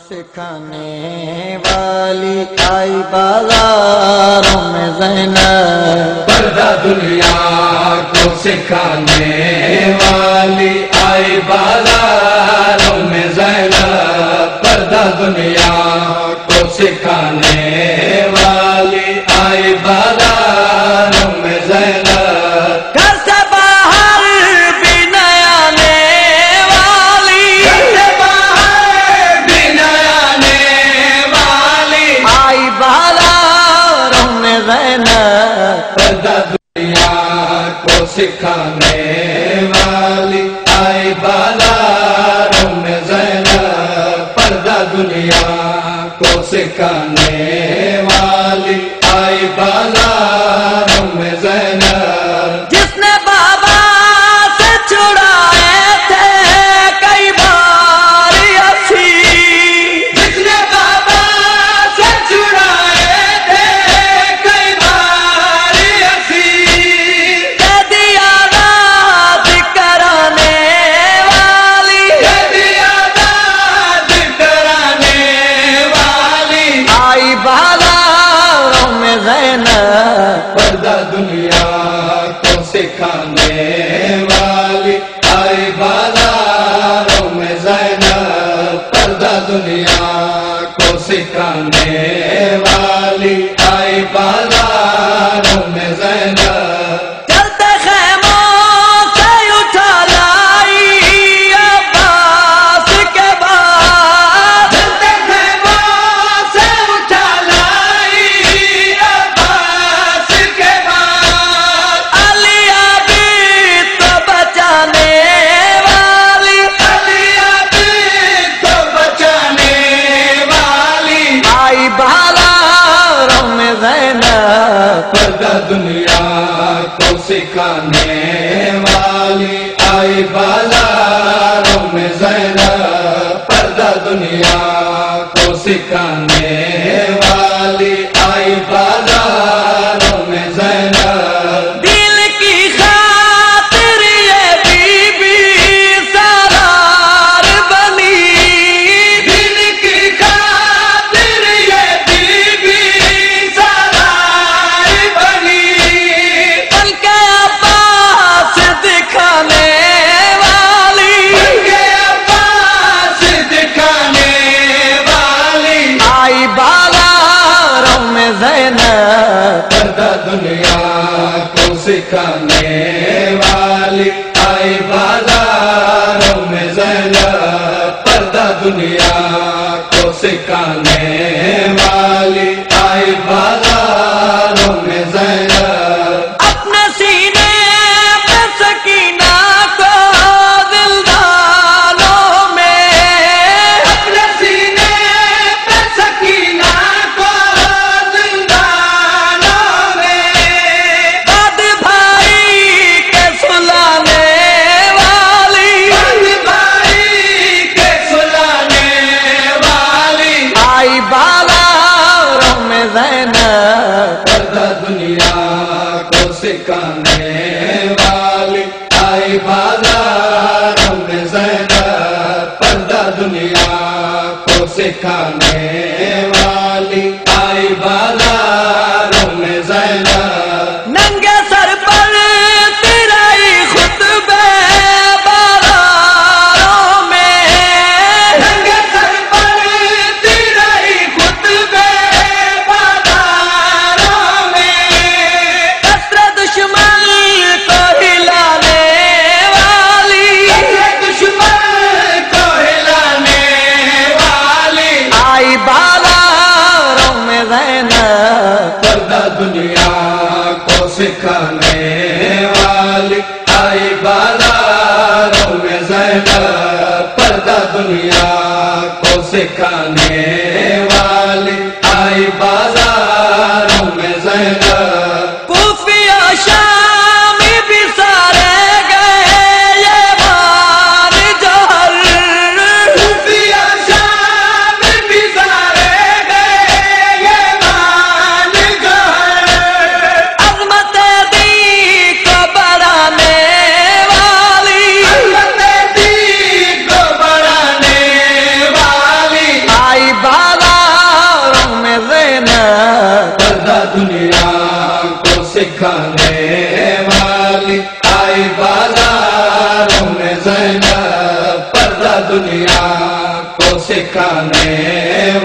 سکھانے والی آئی بازاروں میں زین پردہ دنیا کو سکھانے والی آئی بالا میں زین پردہ دنیا کو سکھانے سکھانے والی آئی بالا رم زینب پردہ دنیا کو سکھانے پردہ دنیا کو سکھانے والی، آئے بازاروں میں زینا پردہ دنیا کو سکھانے والی، آئے بازاروں میں زینا سکھانے والی آئی بازاروں میں زیادہ پردہ دنیا کو سکھانے سکھانے والی آئی بازاروں میں زیادہ پردہ دنیا کو سکھانے والی چکانے والے آئے بازار ہم زیادہ پردہ دنیا کو سکھانے والا پردہ دنیا کو سکھانے دنیا والی آئی بازاروں میں زینب پردہ دنیا کو سکھانے